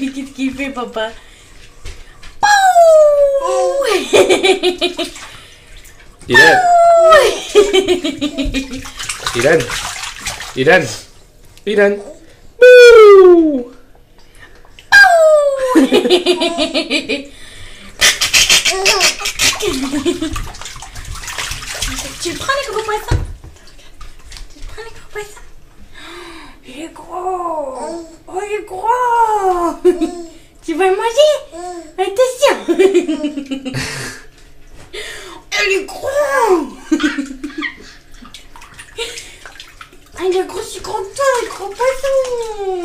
Qu'est-ce qu'il fait, papa Pouh Irène Irène Irène Irène Bouh Tu le prends les gros poissons Tu le prends les gros poissons Il est gros Oh, il est gros. Tu vas le manger? Attention. Elle est gros Ah, il est gros, je suis content, le gros poisson